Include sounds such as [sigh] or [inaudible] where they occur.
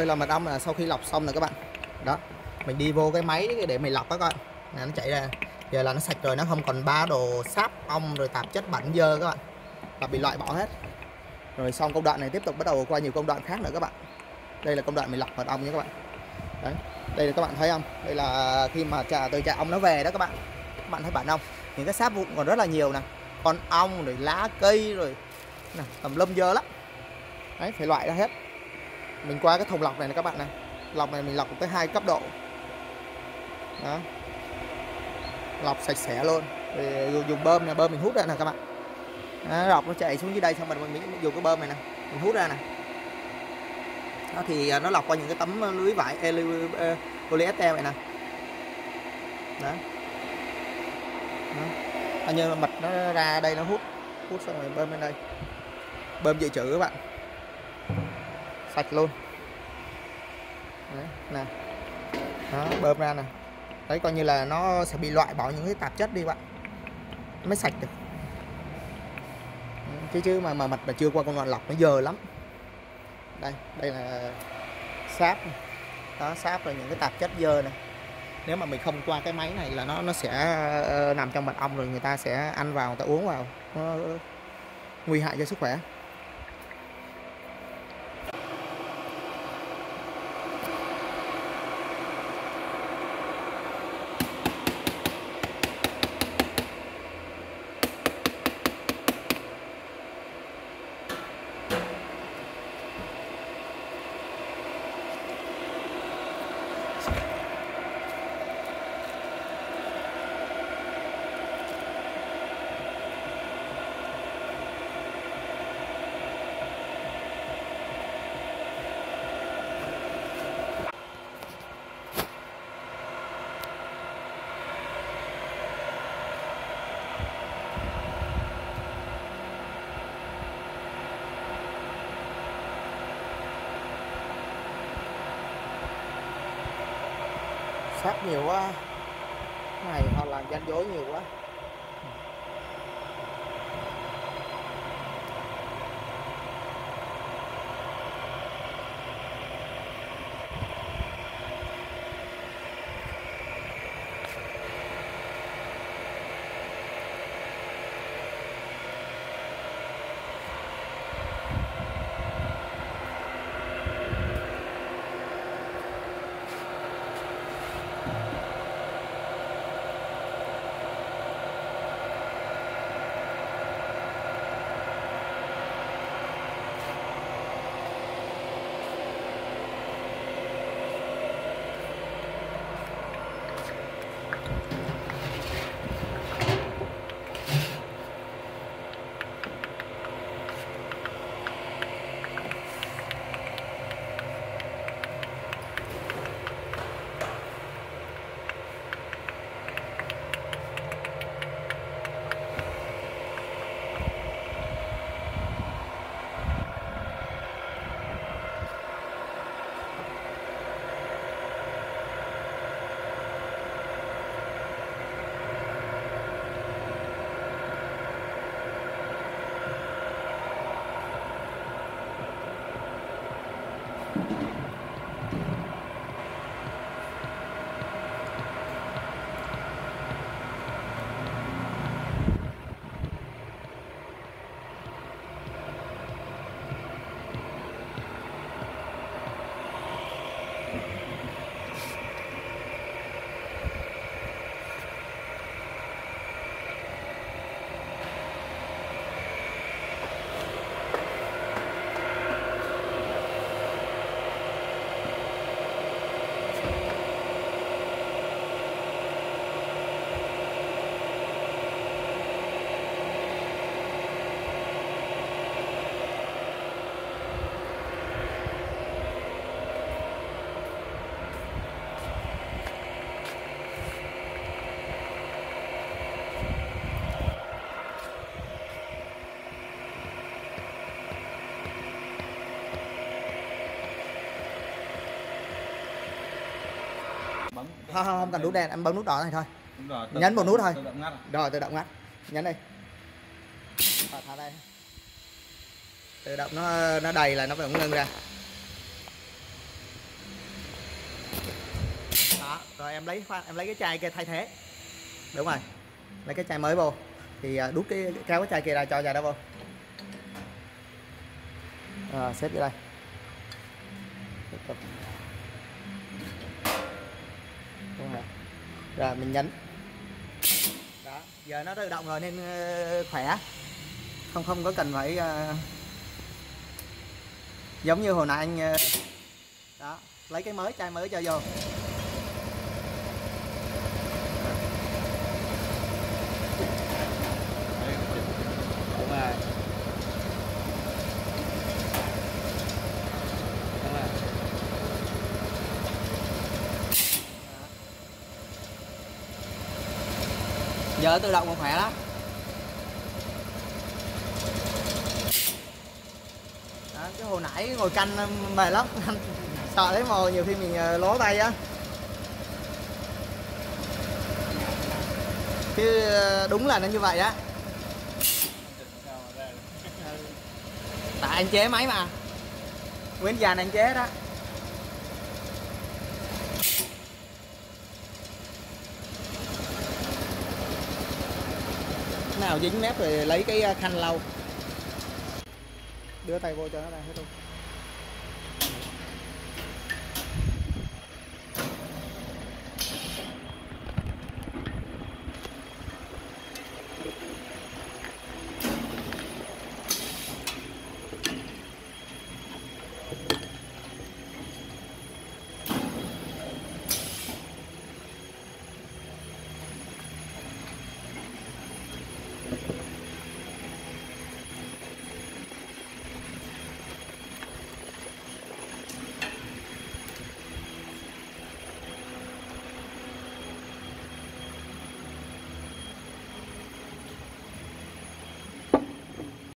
đây là mật ong là sau khi lọc xong rồi các bạn. Đó mình đi vô cái máy để mình lọc đó các bạn. Nè, nó chảy ra. Giờ là nó sạch rồi nó không còn ba đồ sáp ong rồi tạp chất bẩn dơ các bạn. Là bị loại bỏ hết. Rồi xong công đoạn này tiếp tục bắt đầu qua nhiều công đoạn khác nữa các bạn. Đây là công đoạn mình lọc mật ong nha các bạn. Đấy đây là các bạn thấy không? Đây là khi mà trà từ trà ong nó về đó các bạn. Các bạn thấy bản ong. Những cái sáp vụn còn rất là nhiều nè. Con ong rồi lá cây rồi. Nè, tầm lâm dơ lắm. Đấy phải loại ra hết mình qua cái thùng lọc này nè các bạn này lọc này mình lọc tới hai cấp độ. Đó. Lọc sạch sẽ luôn. Rồi dùng, bơm này bơm mình hút ra nè các bạn. Đó, lọc nó chạy xuống dưới đây xong mình mình dùng cái bơm này nè mình hút ra nè. Đó thì à, nó lọc qua những cái tấm à, lưới vải eh, lưới, à, polyester vậy nè. Đó, đó. À, như mật nó ra đây nó hút hút xong rồi bơm lên đây. Bơm dự trữ các bạn sạch luôn. Đấy, nè. Đó, bơm ra nè. Đấy coi như là nó sẽ bị loại bỏ những cái tạp chất đi bạn. Nó mới sạch được. Chứ chứ mà mà mật mà chưa qua con đoạn lọc nó dơ lắm. Đây đây là sáp. Đó sáp rồi những cái tạp chất dơ này nếu mà mình không qua cái máy này là nó nó sẽ ờ, nằm trong mật ong rồi người ta sẽ ăn vào người ta uống vào. Nó nguy hại cho sức khỏe. Phát nhiều quá. Này họ làm gian dối nhiều quá. không không không cần nút đèn em bấm nút đỏ này thôi. Rồi, nhấn một nút thôi. tự động ngắt rồi tự động ngắt. Nhấn đi. Thả đây. Tự động nó nó đầy là nó phải ngưng ra. Đó rồi em lấy em lấy cái chai kia thay thế. Đúng rồi. Lấy cái chai mới vô. Thì à, đút cái kéo cái chai kia ra cho vào đó vô. À, xếp vô đây. Rồi, mình nhấn. Đó, giờ nó tự động rồi nên ờ, khỏe. Không không có cần phải ờ, giống như hồi nãy anh ờ, đó, lấy cái mới, chai mới cho vô. Giờ tự động còn khỏe lắm. Đó, chứ hồi nãy ngồi canh mệt lắm. [laughs] Sợ thấy mồi nhiều khi mình ờ, lố tay á. Chứ ờ, đúng là nó như vậy á. Tại anh chế máy mà. Nguyễn Giàn anh chế đó nào dính mép rồi lấy cái à, khăn lau đưa tay vô cho nó ra hết luôn